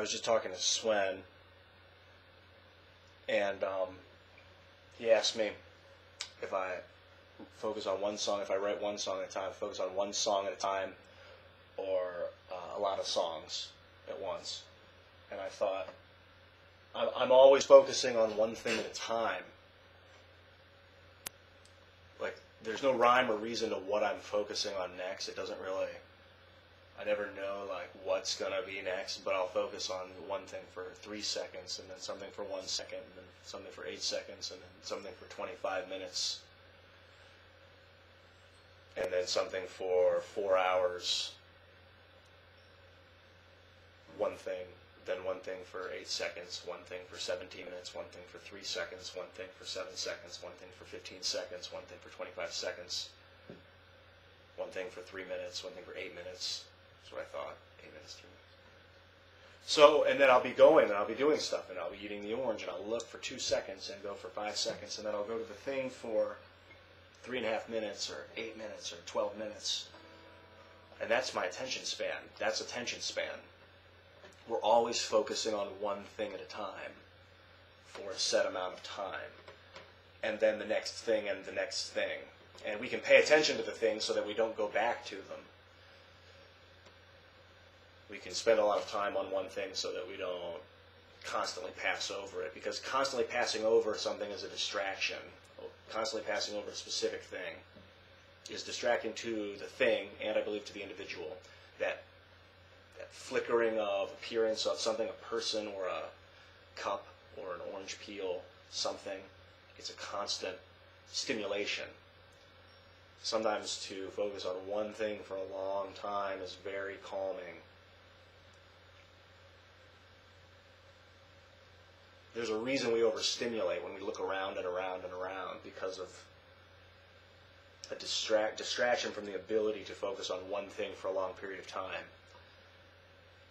I was just talking to Swen, and um, he asked me if I focus on one song, if I write one song at a time, focus on one song at a time, or uh, a lot of songs at once. And I thought, I'm, I'm always focusing on one thing at a time. Like, there's no rhyme or reason to what I'm focusing on next. It doesn't really. I never know like what's gonna be next, but I'll focus on one thing for three seconds, and then something for one second, and then something for eight seconds, and then something for 25 minutes, and then something for four hours. One thing, then one thing for eight seconds, one thing for 17 minutes, one thing for three seconds, one thing for seven seconds, one thing for 15 seconds, one thing for 25 seconds, one thing for three minutes, one thing for eight minutes. That's what I thought. Eight minutes, minutes. So, and then I'll be going and I'll be doing stuff and I'll be eating the orange and I'll look for two seconds and go for five seconds and then I'll go to the thing for three and a half minutes or eight minutes or 12 minutes. And that's my attention span. That's attention span. We're always focusing on one thing at a time for a set amount of time. And then the next thing and the next thing. And we can pay attention to the things so that we don't go back to them. We can spend a lot of time on one thing so that we don't constantly pass over it. Because constantly passing over something is a distraction. Constantly passing over a specific thing is distracting to the thing and I believe to the individual. That that flickering of appearance of something, a person or a cup or an orange peel, something. It's a constant stimulation. Sometimes to focus on one thing for a long time is very calming. There's a reason we overstimulate when we look around and around and around because of a distract, distraction from the ability to focus on one thing for a long period of time.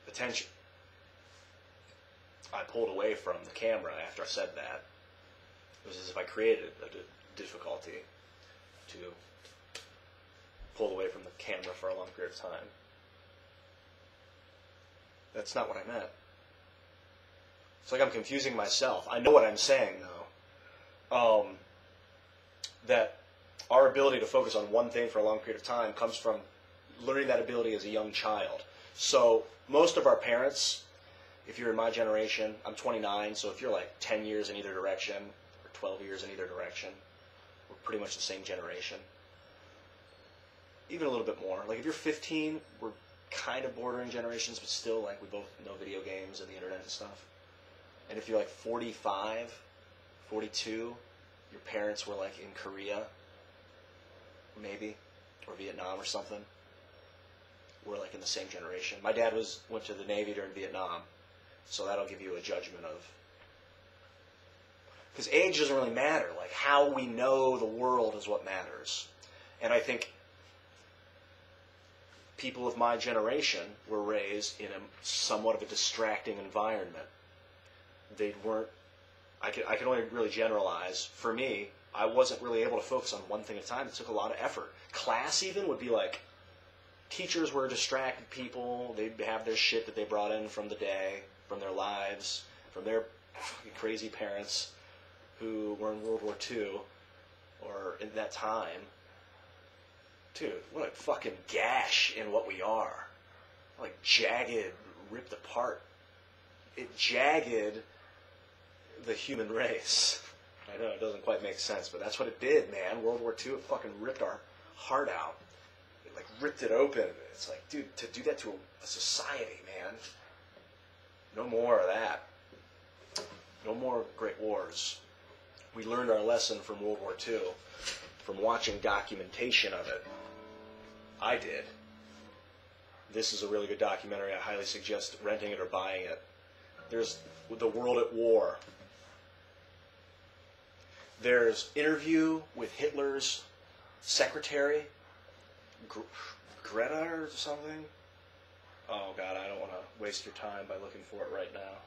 Attention. I pulled away from the camera after I said that. It was as if I created a difficulty to pull away from the camera for a long period of time. That's not what I meant. It's like I'm confusing myself. I know what I'm saying, though. Um, that our ability to focus on one thing for a long period of time comes from learning that ability as a young child. So most of our parents, if you're in my generation, I'm 29, so if you're like 10 years in either direction or 12 years in either direction, we're pretty much the same generation. Even a little bit more. Like if you're 15, we're kind of bordering generations, but still like we both know video games and the internet and stuff. And if you're like 45, 42, your parents were like in Korea, maybe, or Vietnam or something. We're like in the same generation. My dad was went to the Navy during Vietnam, so that'll give you a judgment of. Because age doesn't really matter. Like how we know the world is what matters. And I think people of my generation were raised in a somewhat of a distracting environment they weren't. I can I can only really generalize. For me, I wasn't really able to focus on one thing at a time. It took a lot of effort. Class even would be like, teachers were distracted people. They'd have their shit that they brought in from the day, from their lives, from their crazy parents who were in World War II or in that time. Dude, what a fucking gash in what we are. Like jagged, ripped apart. It jagged the human race. I know it doesn't quite make sense, but that's what it did, man. World War II, it fucking ripped our heart out. It like ripped it open. It's like, dude, to do that to a, a society, man. No more of that. No more great wars. We learned our lesson from World War II, from watching documentation of it. I did. This is a really good documentary. I highly suggest renting it or buying it. There's The World at War there's interview with Hitler's secretary, Gre- Greta or something. Oh God, I don't want to waste your time by looking for it right now.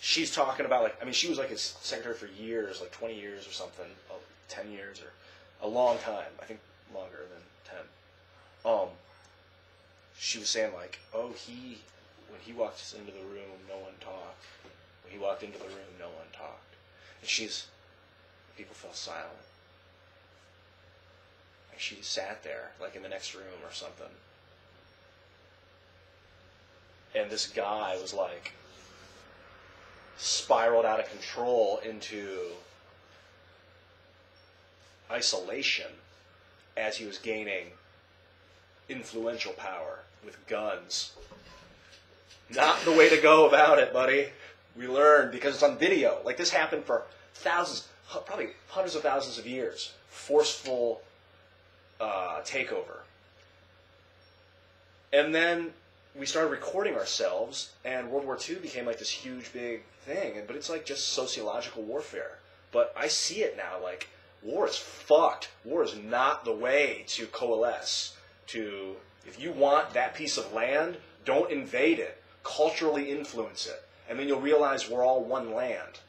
She's talking about like I mean she was like his secretary for years, like 20 years or something, oh, 10 years or a long time. I think longer than 10. Um, she was saying like, oh he when he walked into the room, no one talked. When he walked into the room, no one talked. And she's, people fell silent. And she sat there, like in the next room or something. And this guy was like, spiraled out of control into isolation as he was gaining influential power with guns. Not the way to go about it, buddy. We learned because it's on video. Like this happened for thousands, probably hundreds of thousands of years. Forceful uh, takeover. And then we started recording ourselves, and World War II became like this huge, big thing. But it's like just sociological warfare. But I see it now. Like war is fucked. War is not the way to coalesce. To if you want that piece of land, don't invade it. Culturally influence it, and then you'll realize we're all one land.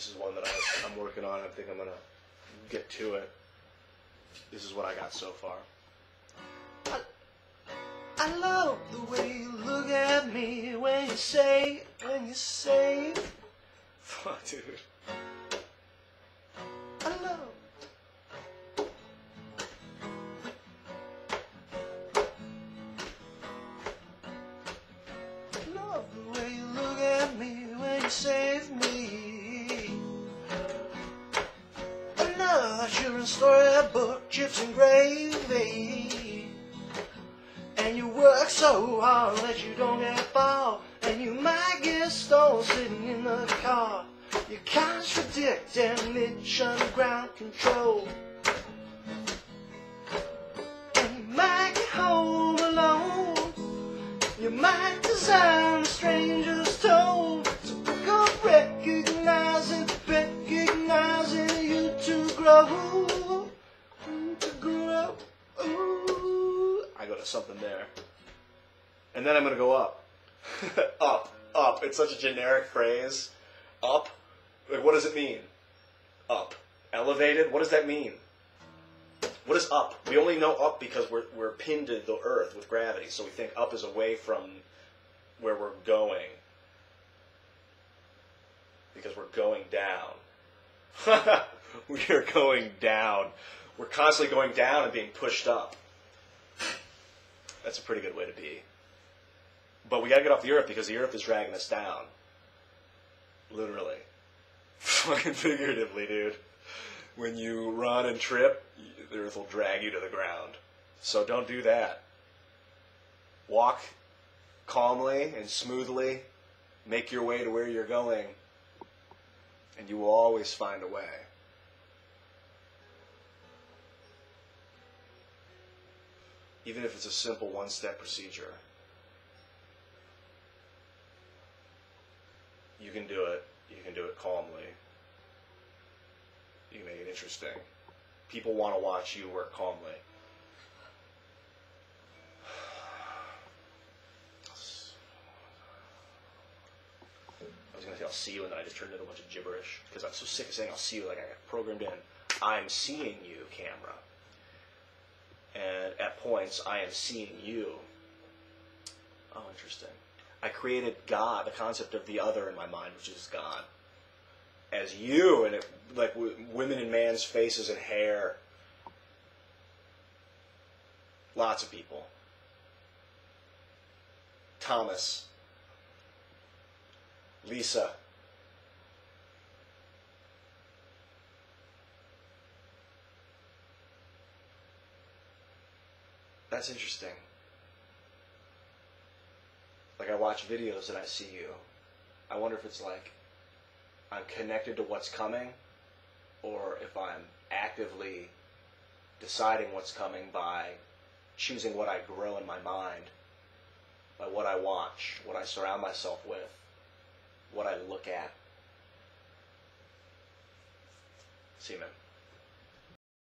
This is one that I, I'm working on. I think I'm gonna get to it. This is what I got so far. I, I love the way you look at me when you say, when you say, Fuck, dude. I love. Storybook, chips and gravy. And you work so hard that you don't get bored. And you might get stoned sitting in the car. You contradict and mission ground control. And you might get home alone. You might design a stranger's tone. So pick up recognizing, recognizing you to grow. And then I'm to go up. up, up. It's such a generic phrase. Up. Like, what does it mean? Up. Elevated? What does that mean? What is up? We only know up because we're, we're pinned to the earth with gravity, so we think up is away from where we're going. Because we're going down. we are going down. We're constantly going down and being pushed up. That's a pretty good way to be. But we gotta get off the earth because the earth is dragging us down. Literally. Fucking figuratively, dude. When you run and trip, the earth will drag you to the ground. So don't do that. Walk calmly and smoothly. Make your way to where you're going. And you will always find a way. Even if it's a simple one step procedure. You can do it. You can do it calmly. You can make it interesting. People want to watch you work calmly. I was going to say I'll see you, and then I just turned into a bunch of gibberish because I'm so sick of saying I'll see you like I got programmed in. I'm seeing you, camera. And at points, I am seeing you. Oh, interesting. I created God, the concept of the other in my mind, which is God, as you, and it, like w- women and man's faces and hair. Lots of people. Thomas. Lisa. That's interesting. Like I watch videos and I see you. I wonder if it's like I'm connected to what's coming or if I'm actively deciding what's coming by choosing what I grow in my mind, by what I watch, what I surround myself with, what I look at. See, man.